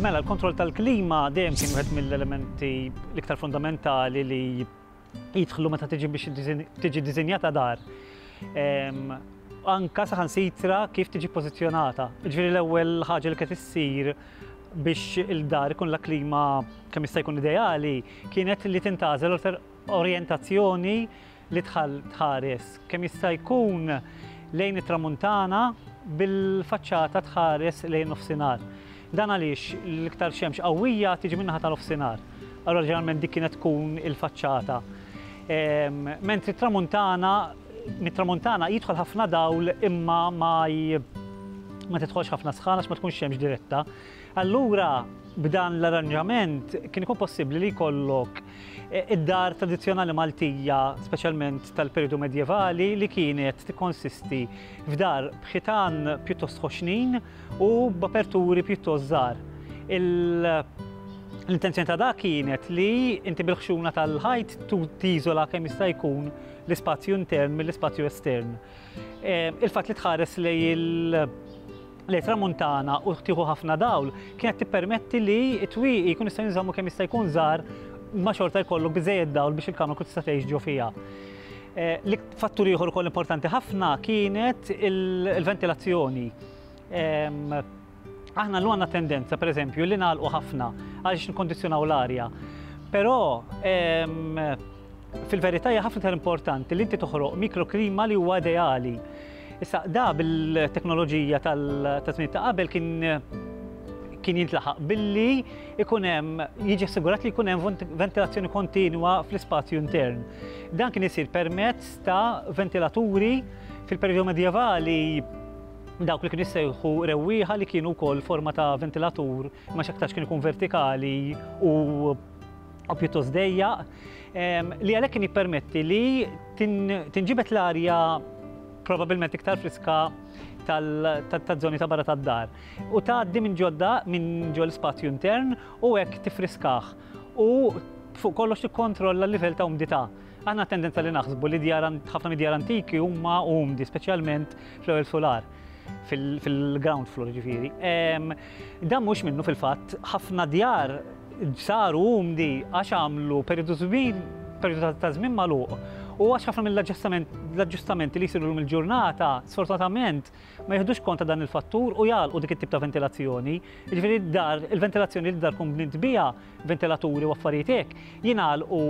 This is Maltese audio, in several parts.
Mela, l-kontroll tal-klima dejjem kien wieħed mill-elementi l-iktar fundamentali li jidħlu meta tiġi biex tiġi dizinjata dar. Anka saħan sitra kif tiġi pozizjonata. Ġviri l-ewwel ħaġa li qed issir biex il-dar kun la klima kemm jista' jkun ideali kienet li tintażel orjentazzjoni li dħalt tħares kemm jista' jkun lejn it-Tramuntana bil-faċċata tħares lejn nofsinhar. Dan għaliex l-iktar xemx qawwija tiġi min-naħa ta' nofsinhar. Allura ġeneralment dik kienet tkun il-faċċata. Ehm, mentri t-Tramuntana mit-Tramuntana jidħol ħafna dawl imma ma ma tidħolx ħafna sħana ma tkunx xemx diretta. Allura b'dan l-arranġament kien ikun possibbli li jkollok Id-dar tradizzjonali Maltija, speċjalment tal-perjodu medjevali, li kienet tikkonsisti f'dar b'ħitan pjuttost ħoxnin u b'aperturi pjuttost żgħar. L-intenzjoni ta' dak kienet li inti bil-ħxuna tal-ħajt tiżola kemm jista' jkun l-ispazju intern mill-ispazju estern. Il-fatt li tħares lejn il- lejn tramuntana u tieħu ħafna dawl, kienet tippermetti li t-twieqi jkunu jistgħu jinżammu kemm jista' jkun żgħar imma xorta jkollok biżżejjed dawl biex il-kamra tkun tista' tgħix ġo fiha. Eh, fattur ieħor ukoll importanti ħafna kienet il-ventilazzjoni. Aħna l għandna tendenza, per eżempju, li nagħlqu ħafna għaliex nkondizjonaw l-arja. Però fil-verità hija ħafna iktar importanti li inti toħroq mikroklima li huwa ideali. Issa, da bil-teknoloġija tal-żmien ta' qabel kien kien jintlaħaq billi ikun hemm jiġi assigurat li jkun hemm ventilazzjoni kontinwa fl-ispazju intern. Dan kien isir permezz ta' ventilaturi fil-perjodu medjevali dawk li kien jissejħu rewwieħa li kienu wkoll forma ta' ventilatur ma xaktarx kien ikun vertikali u pjuttost dejjaq. li għalhekk kien jippermetti li tinġibet l-arja probabilment iktar friska tal-żoni ta' barra tad-dar. U tgħaddi minn ġodda minn ġol spazju intern u hekk tifriskaħ. U fuq kollox tikkontrolla l-livell ta' umdità. Aħna tendenza li naħsbu li djar ħafna mid-djar antiki huma umdi, speċjalment fl-ewwel sular. fil-ground floor ġifiri. Dan mhux minnu fil-fatt ħafna djar saru umdi għax għamlu periodu żmien, periodu ta' żmien magħluq. U għax ħafna mill-aġġustamenti li jsiru l-ġurnata, sfortunatament, ma jihdux konta dan il-fattur u jgħalqu dik it-tip ta' ventilazzjoni. Ġifiri d-dar, il-ventilazzjoni li d-dar kun bnint bija, ventilaturi u affarijiet hekk, jingħalqu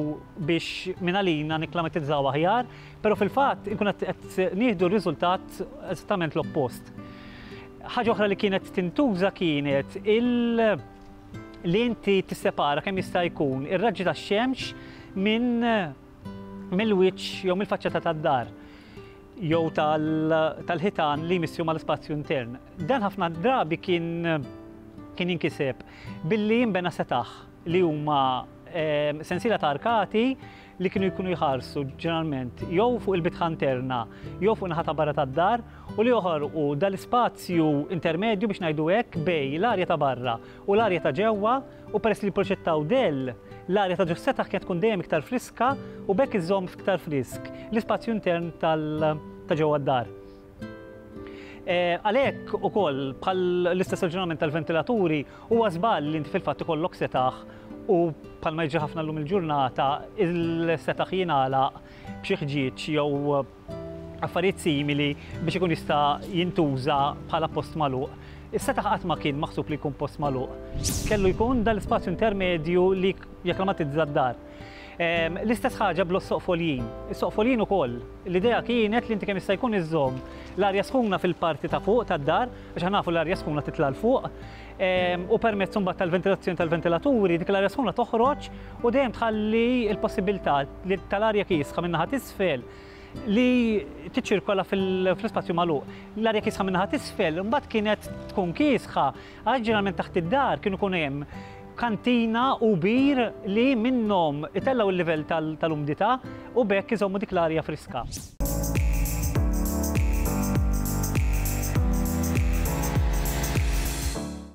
biex mingħalina nikklimatizzaw aħjar, però fil-fatt inkunu qed nieħdu r-riżultat eżattament l-oppost. Ħaġa oħra li kienet tintuża kienet li inti tissepara kemm jista' jkun ir-raġġi tax-xemx minn mill-wiċċ jew mill-faċċata tad-dar. jew tal-ħitan li jmissu mal-ispazju intern. Dan ħafna drabi kien kien jinkiseb billi jinbena setaħ li huma sensiela ta' arkati li kienu jkunu jħarsu ġeneralment jew fuq il-bitħa interna jew fuq naħa ta' barra tad-dar u li joħorqu dal-ispazju intermedju biex ngħidu hekk bej l-arja ta' barra u l-arja ta' ġewwa u peress li jipproġettaw dell, l-arja ta' ġo s-setaħ kienet tkun dejjem iktar friska u b'hekk iżżomm f'iktar frisk l-ispazju intern ta' ġewwa d-dar. Għalhekk ukoll, bħal l-istess raġunament tal-ventilaturi, huwa żball li inti fil-fatt ikollok setaħ u bħalma jiġri ħafna llum il-ġurnata, il-setaħ jingħalaq b'xi ħġieġ jew affarijiet simili biex ikun jista' jintuża bħala post magħluq. Is-setaħ qatt ma kien maħsub li jkun post magħluq. Kellu jkun dan l-ispazju intermedju li jaklamatizza d-dar. Ehm, l-istess ħaġa bl soqfoljin Is-soqfoljin ukoll, l-idea kienet li inti kemm jista' jkun iżżomm l-arja sħuna fil-parti ta' fuq tad-dar, biex ħanafu l-arja sħuna titla' l fuq, ehm, u permezz mbagħad tal-ventilazzjoni tal-ventilaturi dik l-arja sħuna toħroġ u dejjem tħalli l-possibilità li tal-arja kiesħa minnaħa isfel li tiċċirkola fl-ispazju magħluq. L-arja kisħa minnaħa tisfel, mbagħad kienet tkun kisħa, għax ġeneralment taħt id-dar kienu kun hemm kantina u bir li minnhom itellaw il-livell tal-umdità u bekk iżommu dik l-arja friska.